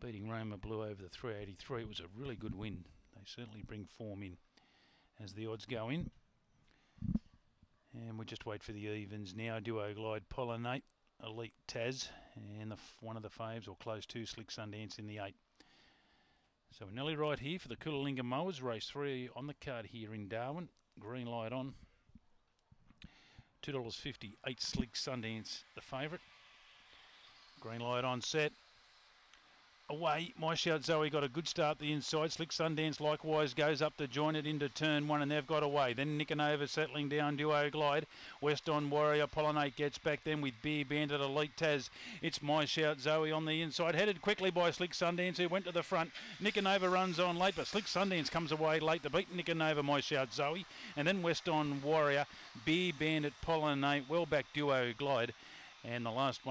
beating Roma Blue over the 383. It was a really good win. They certainly bring form in as the odds go in. And we just wait for the evens now. Duo Glide Pollinate, Elite Taz, and the, one of the faves or close to Slick Sundance in the eight. So we're nearly right here for the Coolalinga Mowers, race three on the card here in Darwin. Green light on. $2.50, eight Slick Sundance, the favourite. Green light on set away. My shout Zoe got a good start the inside. Slick Sundance likewise goes up to join it into turn one and they've got away. Then Nicanova settling down Duo Glide. West on Warrior Pollinate gets back then with Beer Bandit Elite Taz. It's My Shout Zoe on the inside. Headed quickly by Slick Sundance who went to the front. Nicanova runs on late but Slick Sundance comes away late to beat Nicanova My Shout Zoe. And then West on Warrior. Beer Bandit Pollinate. Well back Duo Glide. And the last one.